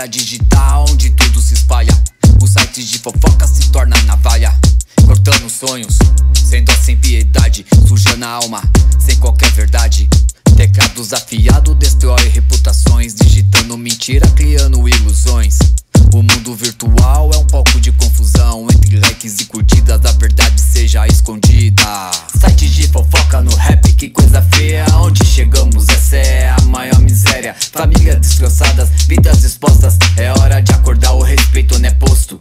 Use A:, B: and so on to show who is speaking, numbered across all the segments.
A: era digital onde tudo se espalha. Os sites de fofoca se torna navalha. Cortando sonhos, sem dó, sem piedade. Sujando a alma, sem qualquer verdade. Teclados afiados destrói reputações. Digitando mentira, criando ilusões. O mundo virtual é um palco de confusão Entre likes e curtidas a verdade seja escondida Sites de fofoca no rap, que coisa feia Onde chegamos, essa é a maior miséria Família destroçadas, vidas expostas. É hora de acordar, o respeito não é posto.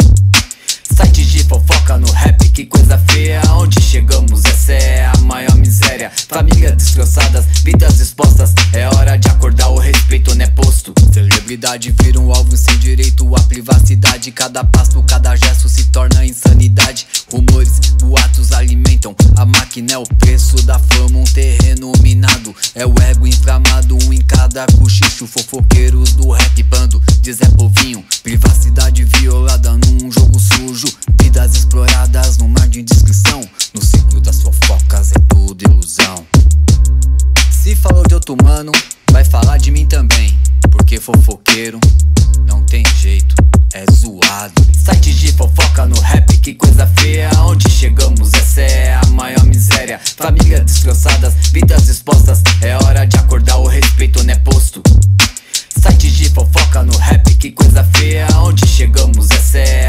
A: Site de fofoca no rap, que coisa feia. Onde chegamos, essa é a maior miséria. Famílias destroçadas, vidas expostas. É hora de acordar, o respeito não é posto. Celebridade vira um alvo sem direito à privacidade. Cada passo, cada gesto se torna insanidade. Rumores, boatos alimentam A máquina. É o preço da fama, um terreno minado. É o ego inflamado, um cada cochicho Fofoqueiros do rap bando, diz é povinho. Privacidade violada num jogo sujo Vidas exploradas no mar de indiscrição No ciclo das fofocas é tudo ilusão. Se falou de outro mano, vai falar de mim também. Porque fofoqueiro não tem jeito, é zoado. Site de fofoca no rap, que coisa feia. Onde chegamos, essa é a maior miséria. Famílias destroçadas, vidas expostas que coisa feia Onde chegamos, essa é